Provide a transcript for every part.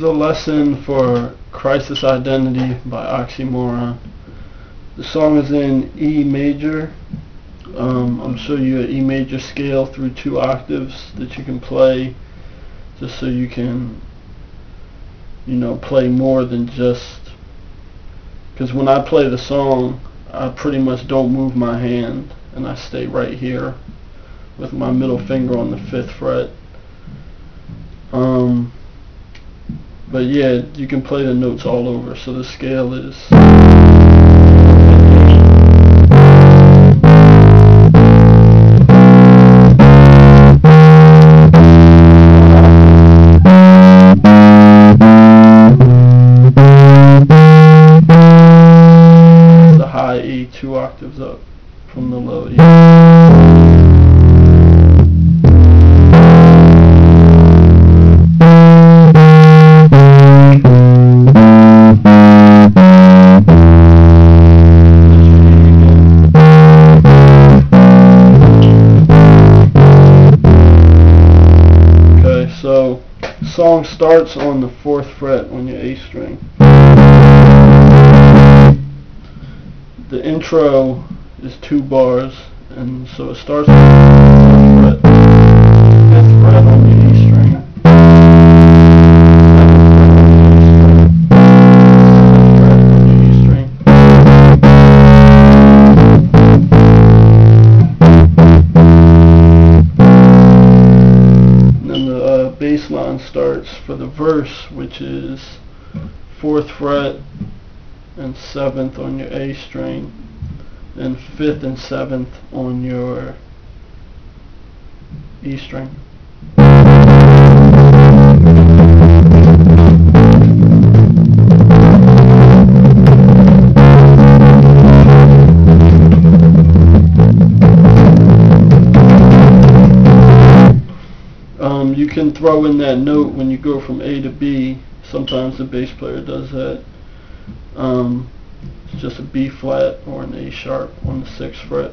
a lesson for Crisis Identity by Oxymoron. The song is in E major. Um, I'm showing you an E major scale through two octaves that you can play just so you can you know play more than just because when I play the song I pretty much don't move my hand and I stay right here with my middle finger on the fifth fret um, but yeah you can play the notes all over so the scale is starts on the fourth fret on your A string. The intro is two bars, and so it starts on the fourth fret, fifth fret on your the verse, which is hmm. fourth fret and seventh on your A string, and fifth and seventh on your E string. Can throw in that note when you go from A to B. Sometimes the bass player does that. Um, it's just a B flat or an A sharp on the sixth fret.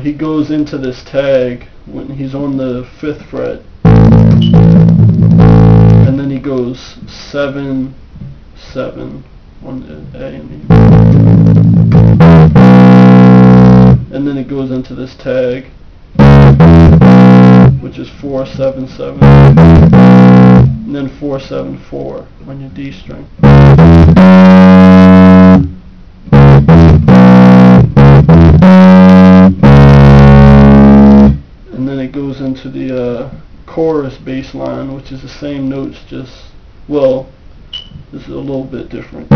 He goes into this tag when he's on the fifth fret, and then he goes seven, seven on the A and E, and then it goes into this tag, which is four, seven, seven, and then four, seven, four on your D string. Bass line, which is the same notes, just well, this is a little bit different.